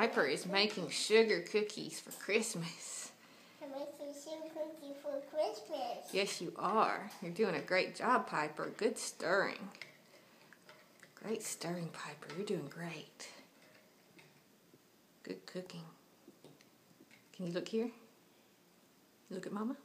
Piper is making sugar cookies for Christmas. I'm making sugar cookies for Christmas. Yes, you are. You're doing a great job, Piper. Good stirring. Great stirring, Piper. You're doing great. Good cooking. Can you look here? Look at Mama.